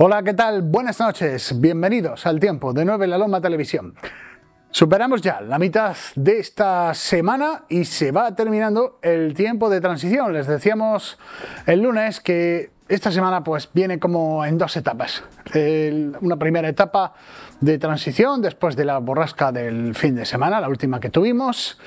Hola, ¿qué tal? Buenas noches, bienvenidos al tiempo de Nueve La Loma Televisión. Superamos ya la mitad de esta semana y se va terminando el tiempo de transición. Les decíamos el lunes que esta semana pues viene como en dos etapas. una primera etapa de transición después de la borrasca del fin de semana, la última que tuvimos,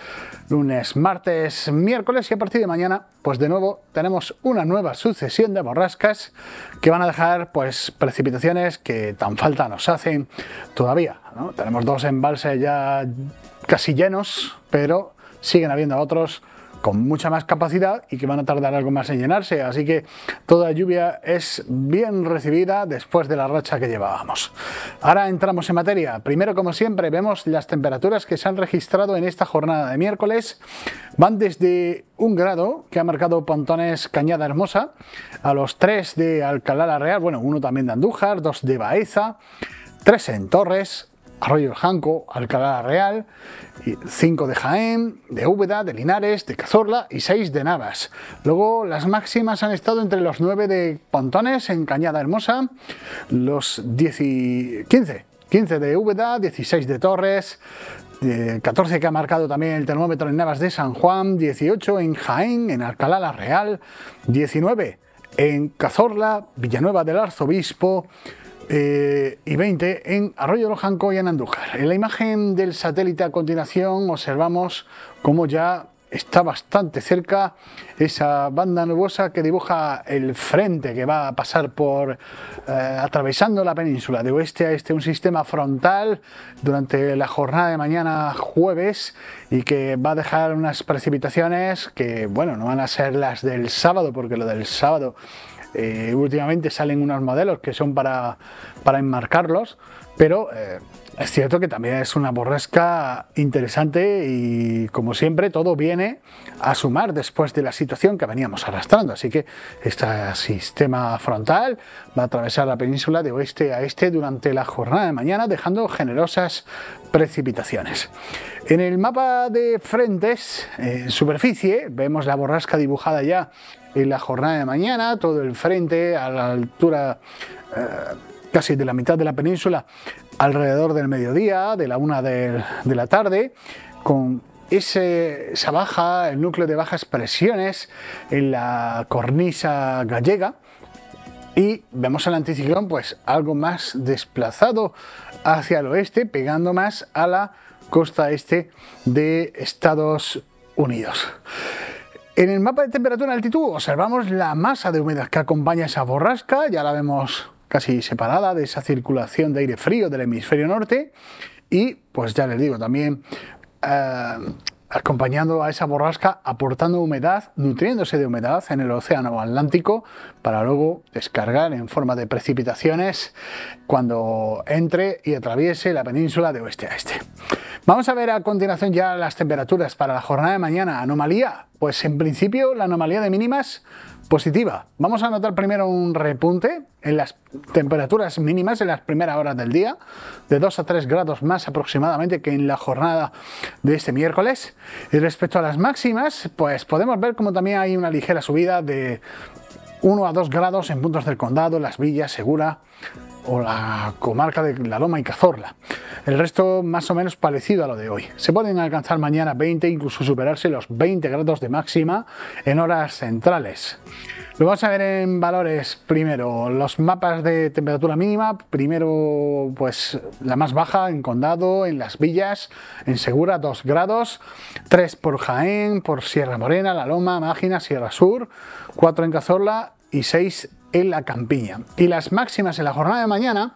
lunes, martes, miércoles y a partir de mañana pues de nuevo tenemos una nueva sucesión de borrascas que van a dejar pues precipitaciones que tan falta nos hacen todavía. Tenemos dos embalses ya casi llenos, pero siguen habiendo otros con mucha más capacidad y que van a tardar algo más en llenarse. Así que toda lluvia es bien recibida después de la racha que llevábamos. Ahora entramos en materia. Primero, como siempre, vemos las temperaturas que se han registrado en esta jornada de miércoles. Van desde un grado que ha marcado Pontones Cañada Hermosa a los 3 de Alcalá la Real, bueno, uno también de Andújar, dos de Baeza, tres en Torres, Arroyo Janco, Alcalá Real, 5 de Jaén, de Úbeda, de Linares, de Cazorla y 6 de Navas. Luego las máximas han estado entre los 9 de Pontones en Cañada Hermosa, los 10 15, 15 de Úbeda, 16 de Torres, 14 que ha marcado también el termómetro en Navas de San Juan, 18 en Jaén, en Alcalá la Real, 19 en Cazorla, Villanueva del Arzobispo, eh, y 20 en Arroyo de y en Andújar. En la imagen del satélite a continuación observamos cómo ya está bastante cerca esa banda nubosa que dibuja el frente que va a pasar por eh, atravesando la península de oeste a este un sistema frontal durante la jornada de mañana jueves y que va a dejar unas precipitaciones que bueno no van a ser las del sábado porque lo del sábado eh, últimamente salen unos modelos que son para, para enmarcarlos, pero eh, es cierto que también es una borrasca interesante y como siempre todo viene a sumar después de la situación que veníamos arrastrando. Así que este sistema frontal va a atravesar la península de oeste a este durante la jornada de mañana dejando generosas precipitaciones. En el mapa de frentes, en superficie, vemos la borrasca dibujada ya en la jornada de mañana, todo el frente a la altura eh, casi de la mitad de la península, alrededor del mediodía, de la una de, la tarde, con ese, esa baja, el núcleo de bajas presiones en la cornisa gallega. Y vemos al anticiclón pues algo más desplazado hacia el oeste, pegando más a la costa este de Estados Unidos. En el mapa de temperatura y altitud observamos la masa de humedad que acompaña esa borrasca, ya la vemos casi separada de esa circulación de aire frío del hemisferio norte y pues ya les digo también eh, acompañando a esa borrasca, aportando humedad, nutriéndose de humedad en el océano Atlántico para luego descargar en forma de precipitaciones cuando entre y atraviese la península de oeste a este. Vamos a ver a continuación ya las temperaturas para la jornada de mañana. Anomalía, pues en principio la anomalía de mínimas positiva. Vamos a notar primero un repunte en las temperaturas mínimas en las primeras horas del día, de 2 a 3 grados más aproximadamente que en la jornada de este miércoles. Y respecto a las máximas, pues podemos ver como también hay una ligera subida de 1 a 2 grados en puntos del condado, Las Villas, Segura, o la comarca de La Loma y Cazorla. El resto más o menos parecido a lo de hoy. Se pueden alcanzar mañana 20, incluso superarse los 20 grados de máxima en horas centrales. Lo vamos a ver en valores primero, los mapas de temperatura mínima, primero pues la más baja en Condado, en Las Villas, en Segura 2 grados, 3 por Jaén, por Sierra Morena, La Loma, Mágina, Sierra Sur, 4 en Cazorla y 6 en la campiña. Y las máximas en la jornada de mañana,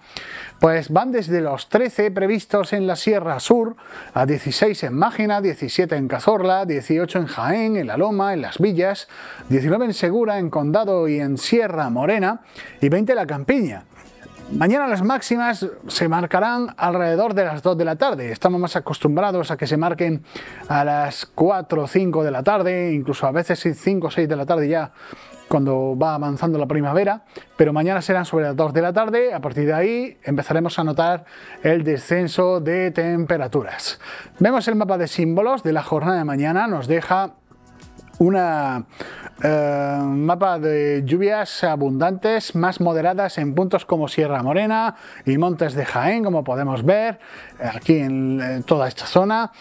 pues van desde los 13 previstos en la Sierra Sur, a 16 en Mágina, 17 en Cazorla, 18 en Jaén, en La Loma, en Las Villas, 19 en Segura, en Condado y en Sierra Morena, y 20 en la campiña. Mañana las máximas se marcarán alrededor de las 2 de la tarde. Estamos más acostumbrados a que se marquen a las 4 o 5 de la tarde, incluso a veces 5 o 6 de la tarde ya cuando va avanzando la primavera, pero mañana serán sobre las 2 de la tarde, a partir de ahí empezaremos a notar el descenso de temperaturas. Vemos el mapa de símbolos de la jornada de mañana, nos deja una eh, mapa de lluvias abundantes, más moderadas en puntos como Sierra Morena y Montes de Jaén, como podemos ver aquí en toda esta zona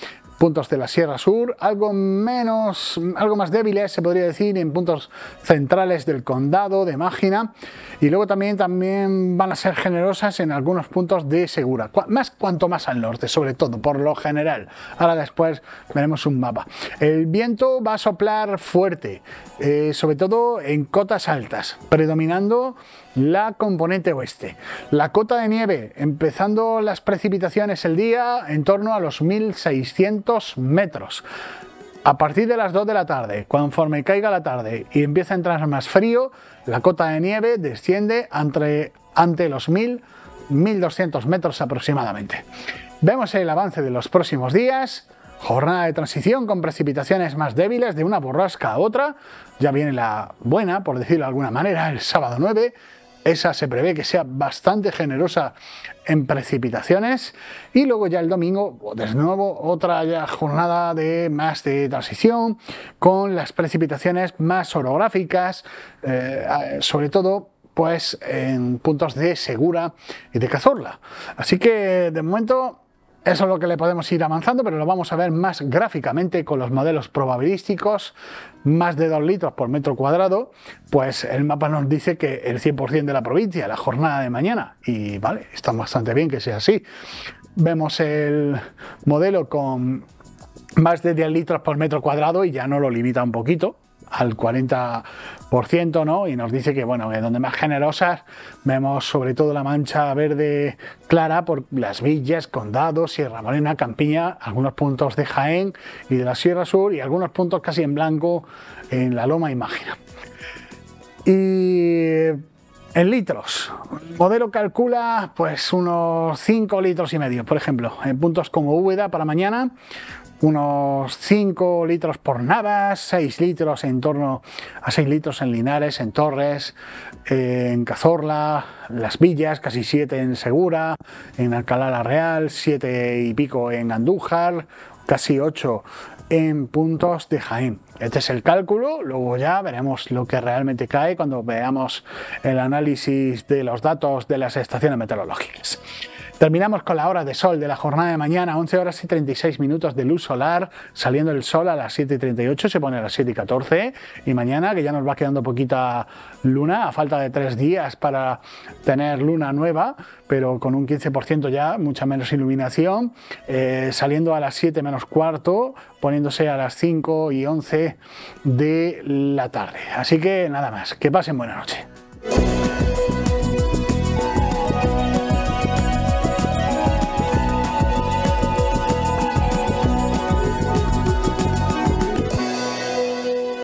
puntos de la Sierra Sur, algo menos, algo más débiles se podría decir en puntos centrales del condado de Mágina y luego también, también van a ser generosas en algunos puntos de Segura, más cuanto más al norte, sobre todo por lo general. Ahora después veremos un mapa. El viento va a soplar fuerte, eh, sobre todo en cotas altas, predominando la componente oeste. La cota de nieve, empezando las precipitaciones el día en torno a los 1600 metros. A partir de las 2 de la tarde, conforme caiga la tarde y empieza a entrar más frío, la cota de nieve desciende ante, ante los 1000, 1200 metros aproximadamente. Vemos el avance de los próximos días. Jornada de transición con precipitaciones más débiles de una borrasca a otra. Ya viene la buena, por decirlo de alguna manera, el sábado 9 esa se prevé que sea bastante generosa en precipitaciones. Y luego ya el domingo de nuevo otra jornada de más de transición con las precipitaciones más orográficas eh, sobre todo pues en puntos de Segura y de Cazorla. Así que de momento eso es lo que le podemos ir avanzando, pero lo vamos a ver más gráficamente con los modelos probabilísticos, más de 2 litros por metro cuadrado, pues el mapa nos dice que el 100% de la provincia, la jornada de mañana, y vale, está bastante bien que sea así. Vemos el modelo con más de 10 litros por metro cuadrado y ya no lo limita un poquito, al 40%, ¿no? Y nos dice que, bueno, que donde más generosas vemos sobre todo la mancha verde clara por las villas, condados, Sierra Morena, Campiña, algunos puntos de Jaén y de la Sierra Sur y algunos puntos casi en blanco en la Loma Imagina. Y en litros, el modelo calcula pues unos 5 litros y medio, por ejemplo, en puntos como Úbeda para mañana, unos 5 litros por Navas, 6 litros en torno a 6 litros en Linares, en Torres, en Cazorla, Las Villas, casi 7 en Segura, en Alcalá la Real, 7 y pico en Andújar, casi 8 en puntos de Jaén. Este es el cálculo, luego ya veremos lo que realmente cae cuando veamos el análisis de los datos de las estaciones meteorológicas. Terminamos con la hora de sol de la jornada de mañana, 11 horas y 36 minutos de luz solar, saliendo el sol a las 7 y 38, se pone a las 7 y 14, y mañana, que ya nos va quedando poquita luna, a falta de tres días para tener luna nueva, pero con un 15% ya, mucha menos iluminación, eh, saliendo a las 7 menos cuarto, poniéndose a las 5 y 11 de la tarde. Así que nada más, que pasen buena noche.